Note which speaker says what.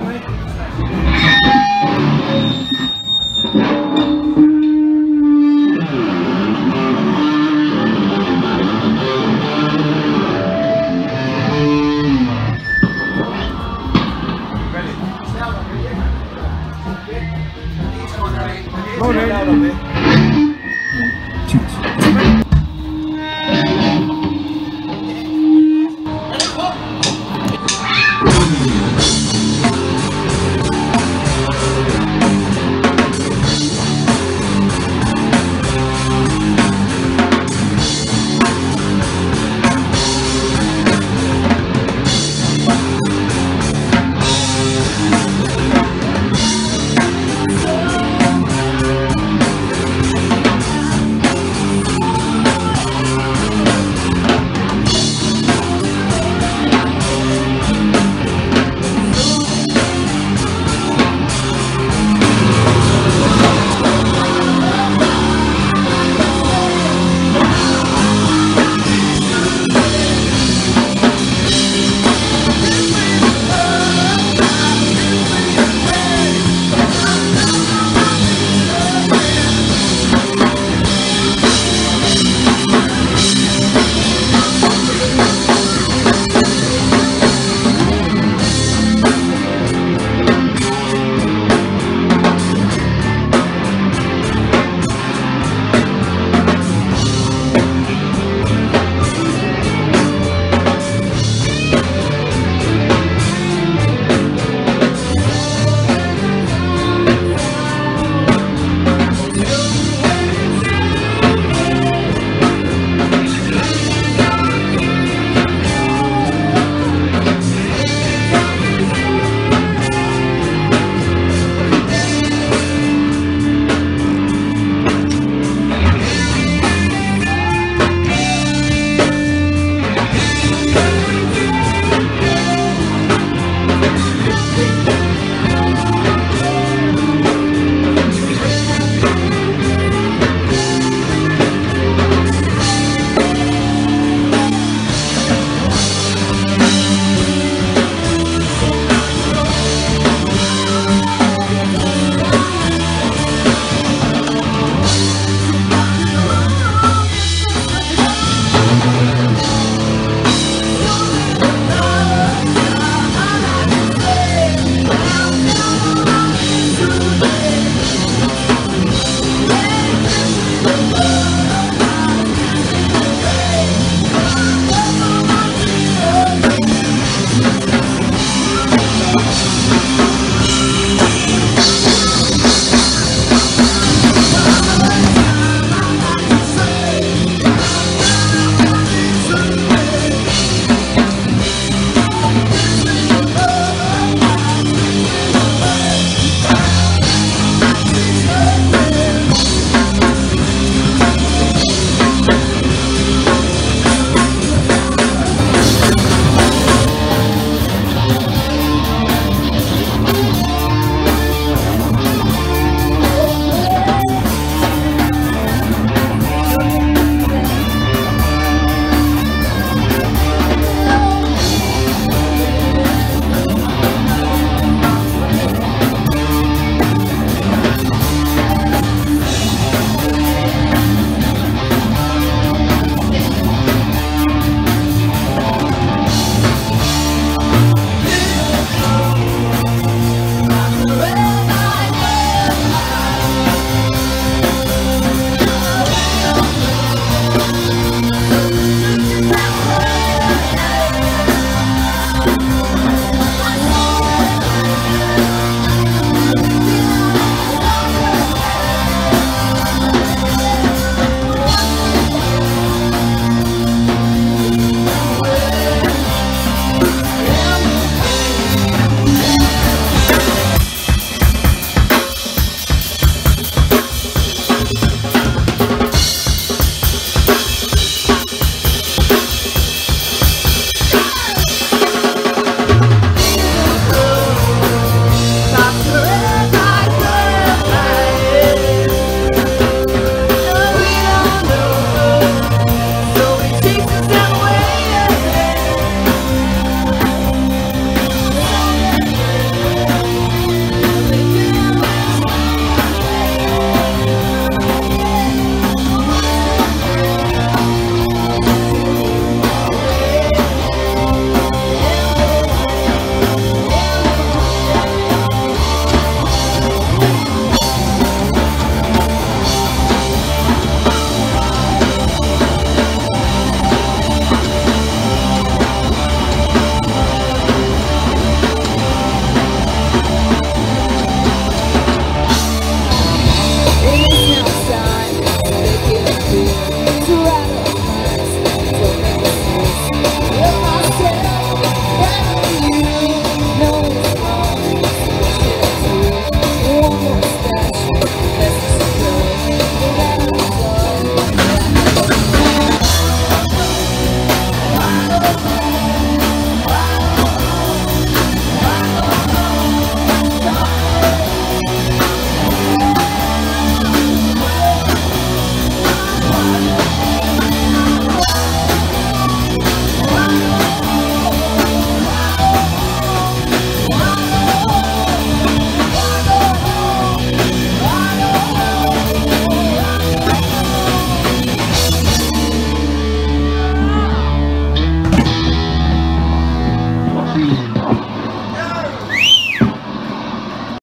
Speaker 1: thôi. mày